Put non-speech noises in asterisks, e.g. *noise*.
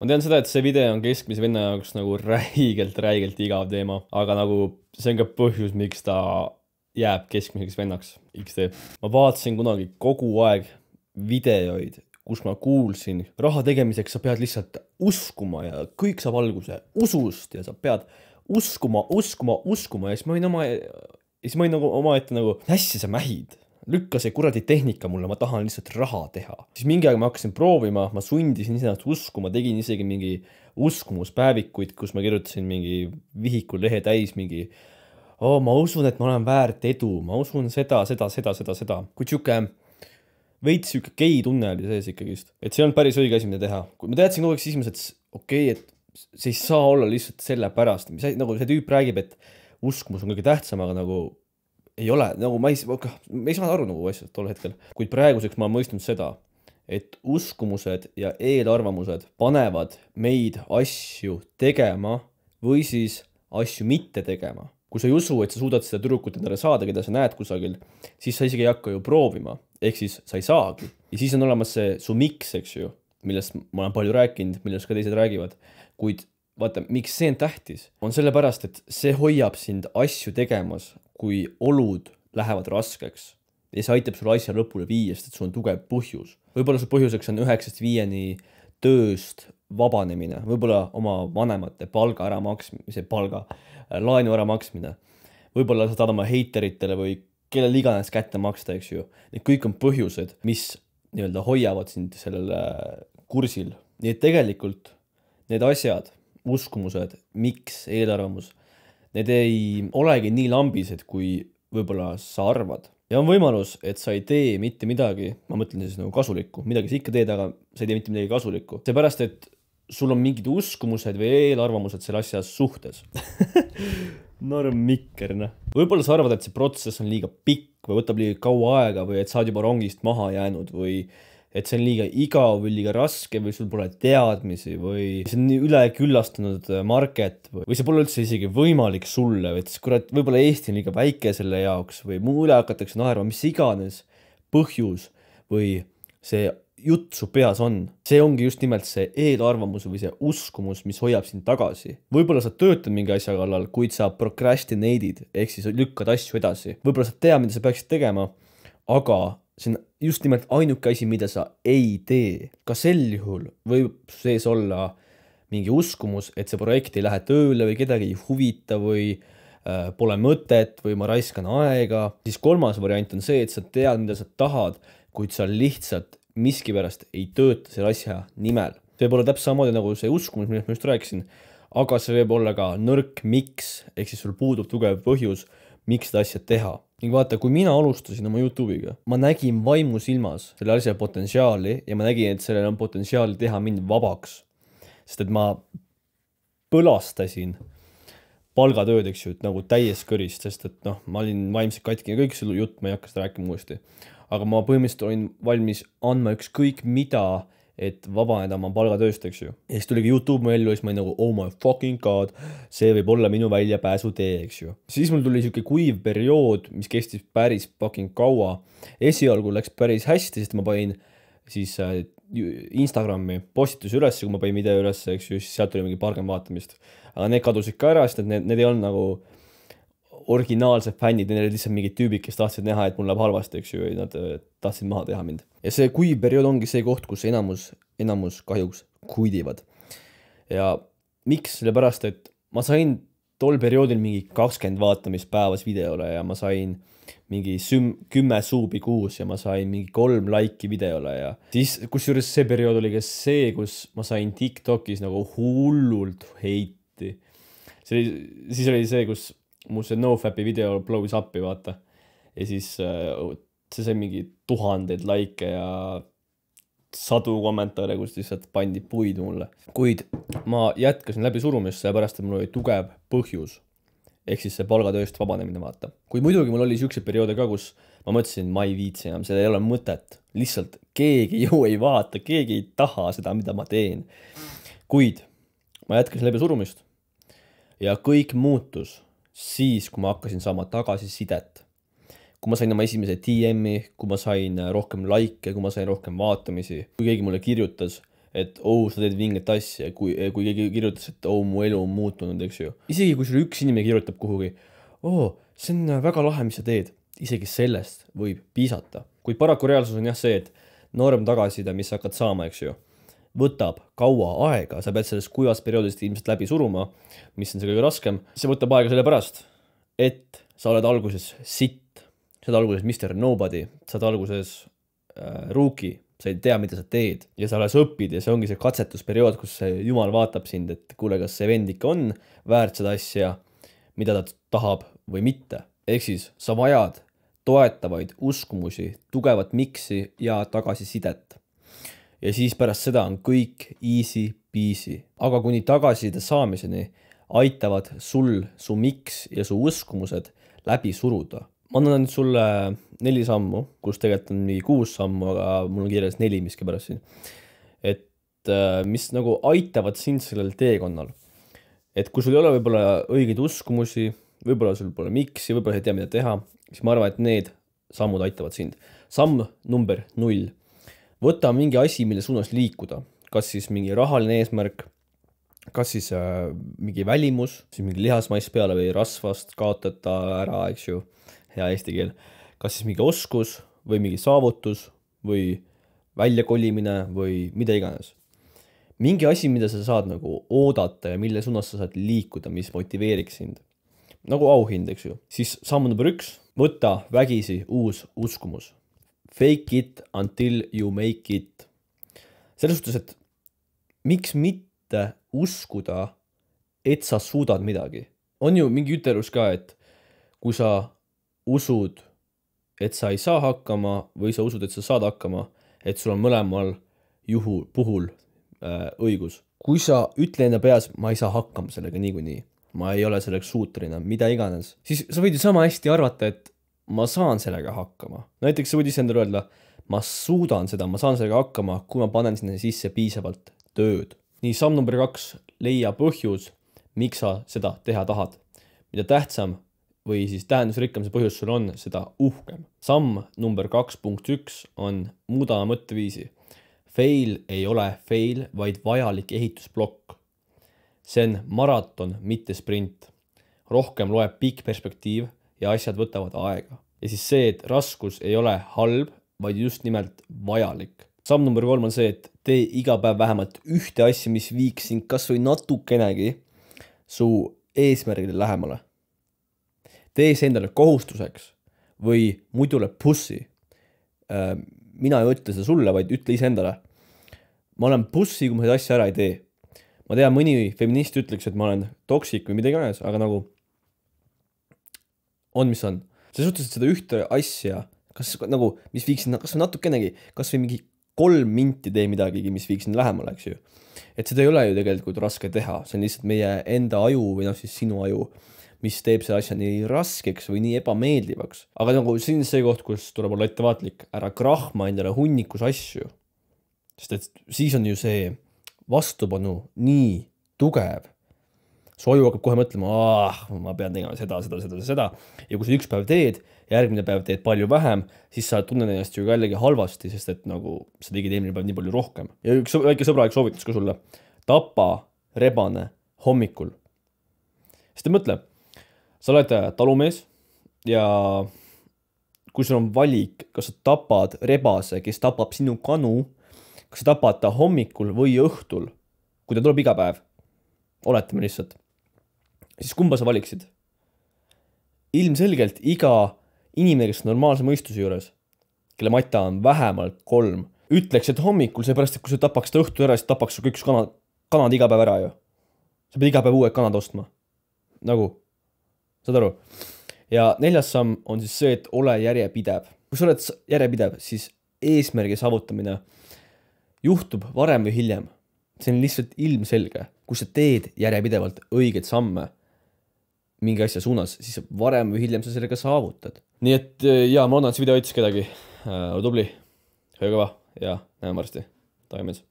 ma tean seda, et see video on keskmise venna jaoks nagu räigelt, räigelt igav teema, aga nagu see on ka põhjus, miks ta jääb keskmiseks vennaks, XD. ma vaatasin kunagi kogu aeg videoid, kus ma kuulsin, raha tegemiseks sa pead lihtsalt uskuma ja kõik saab alguse usust ja sa pead uskuma, uskuma, uskuma ja siis ma olin oma, siis ma olin nagu omaette nagu, hästi sa mähid lükka see kuradi tehnika mulle, ma tahan lihtsalt raha teha. siis mingi aeg ma hakkasin proovima, ma sundisin iseennast uskuma, tegin isegi mingi uskumuspäevikuid, kus ma kirjutasin mingi vihiku lehe täis mingi oh, ma usun, et ma olen väärt edu, ma usun seda, seda, seda, seda, seda. kuid sihuke veits sihuke gei tunne oli sees ikkagist, et see ei olnud päris õige asi, mida teha. kui ma teadsin kogu aeg sisimas, et okei okay,, et see ei saa olla lihtsalt sellepärast, mis nagu see tüüp räägib, et uskumus on kõige tähtsam, aga nagu ei ole, nagu ma ei, ma ei saanud aru nagu asjast tol hetkel, kuid praeguseks ma olen mõistnud seda, et uskumused ja eelarvamused panevad meid asju tegema või siis asju mitte tegema. kui sa ei usu, et sa suudad seda tüdrukut endale saada, keda sa näed kusagil, siis sa isegi ei hakka ju proovima, ehk siis sa ei saagi. ja siis on olemas see su miks, eks ju, millest ma olen palju rääkinud, millest ka teised räägivad, kuid vaata, miks see on tähtis, on sellepärast, et see hoiab sind asju tegemas, kui olud lähevad raskeks ja see aitab sul asja lõpule viia, sest et sul on tugev põhjus. võib-olla su põhjuseks on üheksast viieni tööst vabanemine, võib-olla oma vanemate palga äramaksmise, palga, laenu äramaksmine. võib-olla sa tahad oma heiteritele või kellele iganes kätte maksta, eks ju. Need kõik on põhjused, mis nii-öelda hoiavad sind sellel äh, kursil. nii et tegelikult need asjad, uskumused, miks, eelarvamus, need ei olegi nii lambised, kui võib-olla sa arvad. ja on võimalus, et sa ei tee mitte midagi, ma mõtlen siis nagu kasulikku, midagi sa ikka teed, aga sa ei tee mitte midagi kasulikku, seepärast et sul on mingid uskumused või eelarvamused selle asja suhtes. *laughs* norm mikker, noh. võib-olla sa arvad, et see protsess on liiga pikk või võtab liiga kaua aega või et sa oled juba rongist maha jäänud või et see on liiga igav või liiga raske või sul pole teadmisi või see on nii üleküllastunud äh, market või, või see pole üldse isegi võimalik sulle et siis kurat, võib-olla Eesti on liiga väike selle jaoks või muu üle hakatakse naerma, mis iganes põhjus või see jutt su peas on, see ongi just nimelt see eelarvamus või see uskumus, mis hoiab sind tagasi. võib-olla sa töötad mingi asja kallal, kuid sa procrastinate'id ehk siis lükkad asju edasi. võib-olla sa tead, mida sa peaksid tegema, aga see on just nimelt ainuke asi, mida sa ei tee. ka sel juhul võib sees olla mingi uskumus, et see projekt ei lähe tööle või kedagi ei huvita või äh, pole mõtet või ma raiskan aega, siis kolmas variant on see, et sa tead, mida sa tahad, kuid sa lihtsalt miskipärast ei tööta selle asja nimel. see olla täpselt samamoodi nagu see uskumus, millest ma just rääkisin, aga see võib olla ka nõrk miks, ehk siis sul puudub tugev põhjus, miks seda asja teha. ning vaata, kui mina alustasin oma Youtube'iga, ma nägin vaimusilmas selle asja potentsiaali ja ma nägin, et sellel on potentsiaali teha mind vabaks. sest et ma põlastasin palgatööd, eks ju, et nagu täies kõrist, sest et noh, ma olin vaimselt katki ja kõik see jutt, ma ei hakka seda rääkima uuesti. aga ma põhimõtteliselt olin valmis andma ükskõik mida, et vabaneda oma palgatööst, eks ju. ja siis tuligi Youtube mu ellu ja siis ma olin nagu oh my fucking god, see võib olla minu väljapääsutee, eks ju. siis mul tuli sihuke kuiv periood, mis kestis päris fucking kaua. esialgu läks päris hästi, sest ma panin siis äh, Instagrami postitusi üles, kui ma panin video üles, eks ju, siis sealt tuli mingi paarkümmend vaatamist. aga need kadusid ka ära, sest et need, need ei olnud nagu originaalsed fännid, need olid lihtsalt mingid tüübid, kes tahtsid näha, et mul läheb halvasti, eks ju, ja nad äh, tahtsid maha teha mind. ja see kuiv periood ongi see koht, kus enamus, enamus kahjuks kuidivad. ja miks, sellepärast et ma sain tol perioodil mingi kakskümmend vaatamist päevas videole ja ma sain mingi süm-, kümme suubi kuus ja ma sain mingi kolm laiki videole ja siis, kusjuures see periood oli ka see, kus ma sain Tiktokis nagu hullult heiti. see oli, siis oli see, kus mu see NoFap'i video blow'is up'i, vaata. ja siis äh, see sai mingi tuhandeid likee ja sadu kommentaare, kus lihtsalt pandi puid mulle. kuid ma jätkasin läbisurumist, sellepärast et mul oli tugev põhjus. ehk siis see palgatööst vabanemine, vaata. kuid muidugi mul oli siukseid perioode ka, kus ma mõtlesin, ma ei viitsi enam, sellel ei ole mõtet. lihtsalt keegi ju ei vaata, keegi ei taha seda, mida ma teen. kuid ma jätkasin läbisurumist ja kõik muutus siis, kui ma hakkasin saama tagasisidet kui ma sain oma esimese DM-i, kui ma sain rohkem likee, kui ma sain rohkem vaatamisi, kui keegi mulle kirjutas, et oh, sa teed vinget asja, kui, kui keegi kirjutas, et oh, mu elu on muutunud, eks ju. isegi kui sulle üks inimene kirjutab kuhugi, oo, see on väga lahe, mis sa teed, isegi sellest võib piisata. kuid paraku reaalsus on jah see, et norm tagasiside, mis sa hakkad saama, eks ju, võtab kaua aega, sa pead sellest kuivast perioodist ilmselt läbi suruma, mis on see kõige raskem, see võtab aega sellepärast, et sa oled alguses sitt, sa oled alguses Mr Nobody, sa oled alguses äh, rookie sa ei tea, mida sa teed ja sa alles õpid ja see ongi see katsetusperiood, kus see jumal vaatab sind, et kuule, kas see vend ikka on väärt seda asja, mida ta tahab või mitte. ehk siis sa vajad toetavaid uskumusi, tugevat miksi ja tagasisidet. Ja siis pärast seda on kõik easy peasy, aga kuni tagasiside saamiseni aitavad sul su miks ja su uskumused läbi suruda ma annan nüüd sulle neli sammu, kus tegelikult on mingi kuus sammu, aga mul on kirjas neli miskipärast siin. et äh, mis nagu aitavad sind sellel teekonnal. et kui sul ei ole võib-olla õigeid uskumusi, võib-olla sul pole miksi, võib-olla sa ei tea, mida teha, siis ma arvan, et need sammud aitavad sind. samm number null. Võta mingi asi, mille suunas liikuda, kas siis mingi rahaline eesmärk, kas siis äh, mingi välimus, siis mingi lihasmass peale või rasvast kaotada ära, eks ju hea eesti keel, kas siis mingi oskus või mingi saavutus või väljakolimine või mida iganes. mingi asi, mida sa saad nagu oodata ja mille suunas sa saad liikuda, mis motiveeriks sind. nagu auhind, eks ju. siis samm number üks, võta vägisi uus uskumus. Fake it until you make it. selles suhtes, et miks mitte uskuda, et sa suudad midagi. on ju mingi ütelus ka, et kui sa usud, et sa ei saa hakkama või sa usud, et sa saad hakkama, et sul on mõlemal juhul, puhul äh, õigus. kui sa ütle enda peas, ma ei saa hakkama sellega niikuinii, ma ei ole selleks suuteline, mida iganes, siis sa võid ju sama hästi arvata, et ma saan sellega hakkama. näiteks sa võid endale öelda, ma suudan seda, ma saan sellega hakkama, kui ma panen sinna sisse piisavalt tööd. nii, samm number kaks, leia põhjus, miks sa seda teha tahad. mida tähtsam, või siis tähendusrikkam see põhjus sul on, seda uhkem. samm number kaks punkt üks on muuda mõtteviisi. Fail ei ole fail, vaid vajalik ehitusplokk. see on maraton, mitte sprint. rohkem loeb pikk perspektiiv ja asjad võtavad aega. ja siis see, et raskus ei ole halb, vaid just nimelt vajalik. samm number kolm on see, et tee iga päev vähemalt ühte asja, mis viiks sind kasvõi natukenegi su eesmärgile lähemale tee see endale kohustuseks või muidu lööb bussi. Äh, mina ei ütle seda sulle, vaid ütle iseendale. ma olen bussi, kui ma seda asja ära ei tee. ma tean, mõni feminist ütleks, et ma olen toksik või mida iganes, aga nagu on, mis on. suhtes, et seda ühte asja, kas nagu, mis viiks sinna kasvõi natukenegi, kasvõi mingi kolm minti tee midagigi, mis viiks sinna lähemale, eks ju. et seda ei ole ju tegelikult raske teha, see on lihtsalt meie enda aju või noh, siis sinu aju mis teeb selle asja nii raskeks või nii ebameeldivaks. aga nagu siin see koht, kus tuleb olla ettevaatlik, ära krahma endale hunnikus asju. sest et siis on ju see vastupanu nii tugev. Su aju hakkab kohe mõtlema, ah, ma pean tegema seda, seda, seda, seda ja kui sa üks päev teed, järgmine päev teed palju vähem, siis sa tunned ennast ju jällegi halvasti, sest et nagu sa tegid eelmine päev nii palju rohkem. ja üks väike sõbralik soovitus ka sulle, tapa rebane hommikul. sest mõtle sa oled äh, talumees ja kui sul on valik, kas sa tapad rebase, kes tapab sinu kanu, kas sa tapad ta hommikul või õhtul, kui ta tuleb iga päev, oletame lihtsalt, siis kumba sa valiksid? ilmselgelt iga inimene, kes normaalse mõistuse juures, kelle mata on vähemalt kolm, ütleks, et hommikul, seepärast et kui sa tapaks ta õhtul ära, siis tapaks su kõik su kanad, kanad iga päev ära ju. sa pead iga päev uued kanad ostma. nagu saad aru? ja neljas samm on siis see, et ole järjepidev. kui sa oled järjepidev, siis eesmärgi saavutamine juhtub varem või hiljem. see on lihtsalt ilmselge, kui sa teed järjepidevalt õigeid samme mingi asja suunas, siis varem või hiljem sa selle ka saavutad. nii et äh, jaa, ma et see video aitas kedagi. Äh, ole tubli, hoia kõva ja näeme varsti. Taimets